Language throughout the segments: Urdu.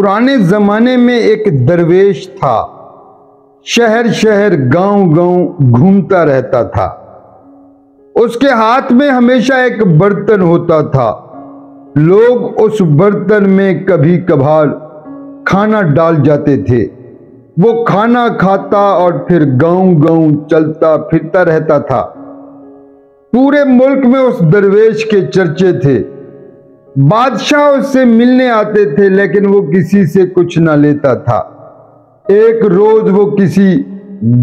پرانے زمانے میں ایک درویش تھا۔ شہر شہر گاؤں گاؤں گھومتا رہتا تھا۔ اس کے ہاتھ میں ہمیشہ ایک برتن ہوتا تھا۔ لوگ اس برتن میں کبھی کبھار کھانا ڈال جاتے تھے۔ وہ کھانا کھاتا اور پھر گاؤں گاؤں چلتا پھرتا رہتا تھا۔ پورے ملک میں اس درویش کے چرچے تھے۔ بادشاہ اس سے ملنے آتے تھے، لیکن وہ کسی سے کچھ نہ لیتا تھا۔ ایک روز وہ کسی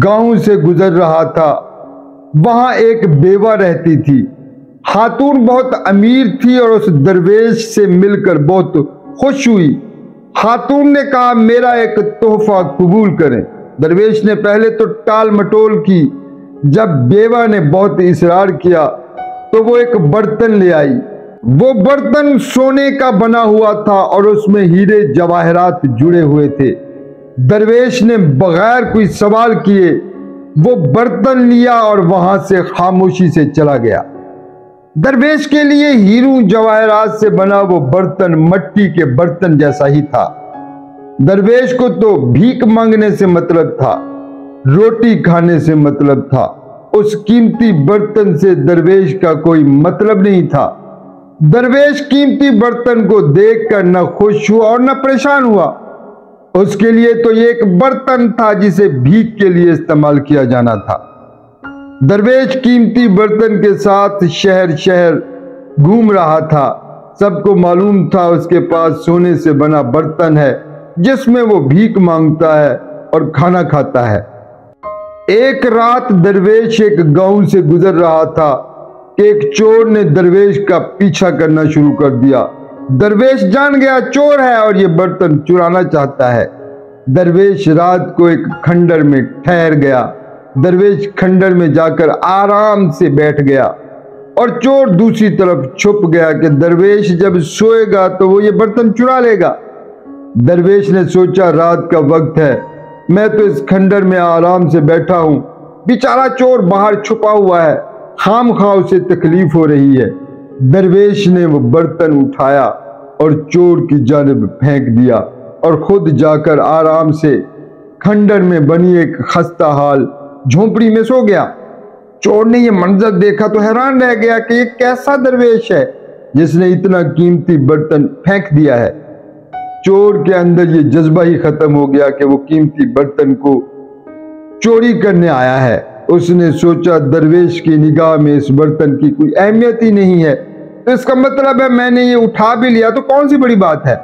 گاؤں سے گزر رہا تھا۔ وہاں ایک بیوہ رہتی تھی۔ خاتون بہت امیر تھی اور اس درویش سے مل کر بہت خوش ہوئی۔ خاتون نے کہا، میرا ایک تحفہ قبول کریں۔ درویش نے پہلے تو ٹال مٹول کی۔ جب بیوہ نے بہت اصرار کیا تو وہ ایک برتن لے آئی۔ وہ برتن سونے کا بنا ہوا تھا اور اس میں ہیرے جواہرات جڑے ہوئے تھے۔ درویش نے بغیر کوئی سوال کیے وہ برتن لیا اور وہاں سے خاموشی سے چلا گیا۔ درویش کے لیے ہیروں جواہرات سے بنا وہ برتن مٹی کے برتن جیسا ہی تھا۔ درویش کو تو بھیک مانگنے سے مطلب تھا، روٹی کھانے سے مطلب تھا۔ اس قیمتی برتن سے درویش کا کوئی مطلب نہیں تھا۔ درویش قیمتی برتن کو دیکھ کر نہ خوش ہوا اور نہ پریشان ہوا۔ اس کے لیے تو یہ ایک برتن تھا جسے بھیک کے لیے استعمال کیا جانا تھا۔ درویش قیمتی برتن کے ساتھ شہر شہر گھوم رہا تھا۔ سب کو معلوم تھا اس کے پاس سونے سے بنا برتن ہے، جس میں وہ بھیک مانگتا ہے اور کھانا کھاتا ہے۔ ایک رات درویش ایک گاؤں سے گزر رہا تھا۔ کہ ایک چور نے درویش کا پیچھا کرنا شروع کر دیا۔ درویش جان گیا چور ہے اور یہ برتن چرانا چاہتا ہے۔ درویش رات کو ایک کھنڈر میں ٹھہر گیا۔ درویش کھنڈر میں جا کر آرام سے بیٹھ گیا۔ اور چور دوسری طرف چھپ گیا کہ درویش جب سوئے گا تو وہ یہ برتن چرا لے گا۔ درویش نے سوچا رات کا وقت ہے۔ میں تو اس کھنڈر میں آرام سے بیٹھا ہوں۔ بیچارہ چور باہر چھپا ہوا ہے۔ خام خواہ اسے تکلیف ہو رہی ہے۔ درویش نے وہ برتن اٹھایا اور چور کی جانب پھینک دیا اور خود جا کر آرام سے کھنڈر میں بنی ایک خستہ حال جھونپڑی میں سو گیا۔ چور نے یہ منظر دیکھا تو حیران رہ گیا کہ یہ کیسا درویش ہے جس نے اتنا قیمتی برتن پھینک دیا ہے۔ چور کے اندر یہ جذبہ ہی ختم ہو گیا کہ وہ قیمتی برتن کو چوری کرنے آیا ہے۔ اس نے سوچا درویش کی نگاہ میں اس برتن کی کوئی اہمیت ہی نہیں ہے۔ تو اس کا مطلب ہے میں نے یہ اٹھا بھی لیا تو کون سی بڑی بات ہے؟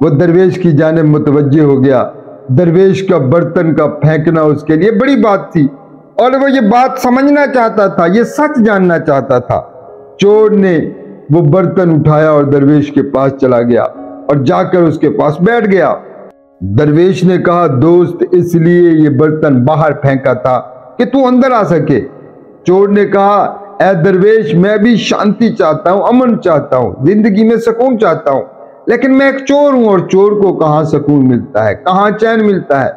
وہ درویش کی جانب متوجہ ہو گیا۔ درویش کا برتن کا پھینکنا اس کے لیے بڑی بات تھی اور وہ یہ بات سمجھنا چاہتا تھا، یہ سچ جاننا چاہتا تھا۔ چور نے وہ برتن اٹھایا اور درویش کے پاس چلا گیا اور جا کر اس کے پاس بیٹھ گیا۔ درویش نے کہا، دوست، اس لیے یہ برتن باہر پھینکا تھا۔ کہ تو اندر آ سکے۔ چور نے کہا، اے درویش، میں بھی شانتی چاہتا ہوں، امن چاہتا ہوں، زندگی میں سکون چاہتا ہوں، لیکن میں ایک چور ہوں اور چور کو کہاں سکون ملتا ہے، کہاں چین ملتا ہے؟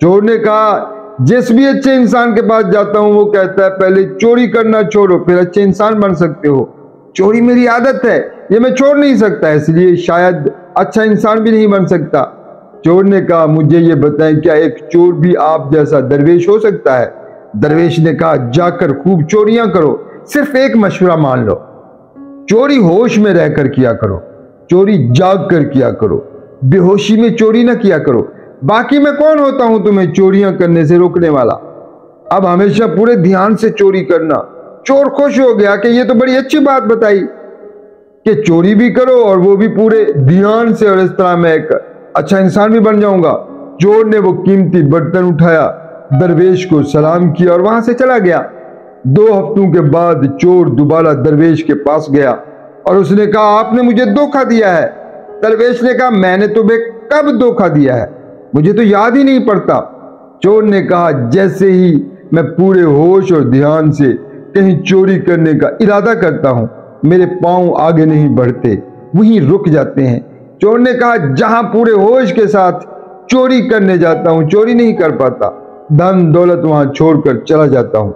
چور نے کہا، جس بھی اچھے انسان کے پاس جاتا ہوں، وہ کہتا ہے، پہلے چوری کرنا چھوڑو، پھر اچھے انسان بن سکتے ہو۔ چوری میری عادت ہے، یہ میں چھوڑ نہیں سکتا، اس لیے شاید اچھا انسان بھی نہیں بن سکتا۔ چور نے کہا، مجھے یہ بتائیں، کیا ایک چور بھی آپ جیسا درویش ہو سکتا ہے؟ درویش نے کہا، جا کر خوب چوریاں کرو، صرف ایک مشورہ مان لو۔ چوری ہوش میں رہ کر کیا کرو، چوری جاگ کر کیا کرو۔ بے ہوشی میں چوری نہ کیا کرو۔ باقی میں کون ہوتا ہوں تمہیں چوریاں کرنے سے روکنے والا؟ اب ہمیشہ پورے دھیان سے چوری کرنا۔ چور خوش ہو گیا کہ یہ تو بڑی اچھی بات بتائی۔ کہ چوری بھی کرو اور وہ بھی پورے دھیان سے اور اس طرح میں ایک اچھا انسان بھی بن جاؤں گا۔ چور نے وہ قیمتی برتن اٹھایا۔ درویش کو سلام کیا اور وہاں سے چلا گیا۔ دو ہفتوں کے بعد چور دوبارہ درویش کے پاس گیا اور اس نے کہا، آپ نے مجھے دھوکہ دیا ہے۔ درویش نے کہا، میں نے تمہیں کب دھوکہ دیا ہے؟ مجھے تو یاد ہی نہیں پڑتا۔ چور نے کہا، جیسے ہی میں پورے ہوش اور دھیان سے کہیں چوری کرنے کا ارادہ کرتا ہوں، میرے پاؤں آگے نہیں بڑھتے، وہیں رک جاتے ہیں۔ چور نے کہا، جہاں پورے ہوش کے ساتھ چوری کرنے جاتا ہوں، چوری نہیں کر پاتا۔ دھن دولت وہاں چھوڑ کر چلا جاتا ہوں۔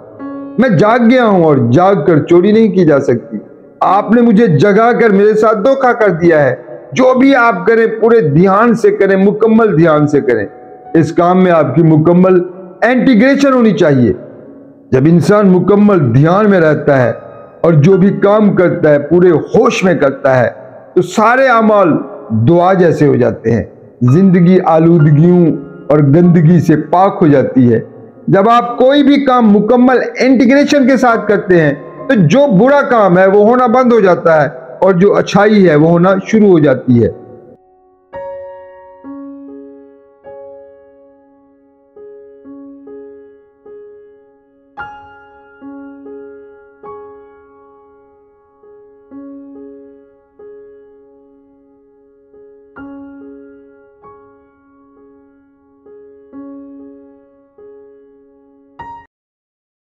میں جاگ گیا ہوں اور جاگ کر چوری نہیں کی جا سکتی۔ آپ نے مجھے جگا کر میرے ساتھ دھوکہ کر دیا ہے۔ جو بھی آپ کریں، پورے دھیان سے کریں، مکمل دھیان سے کریں۔ اس کام میں آپ کی مکمل انٹیگریشن ہونی چاہیے۔ جب انسان مکمل دھیان میں رہتا ہے اور جو بھی کام کرتا ہے، پورے ہوش میں کرتا ہے، تو سارے اعمال دعا جیسے ہو جاتے ہیں۔ زندگی آلودگیوں اور گندگی سے پاک ہو جاتی ہے۔ جب آپ کوئی بھی کام مکمل انٹیگریشن کے ساتھ کرتے ہیں، تو جو برا کام ہے، وہ ہونا بند ہو جاتا ہے اور جو اچھائی ہے، وہ ہونا شروع ہو جاتی ہے۔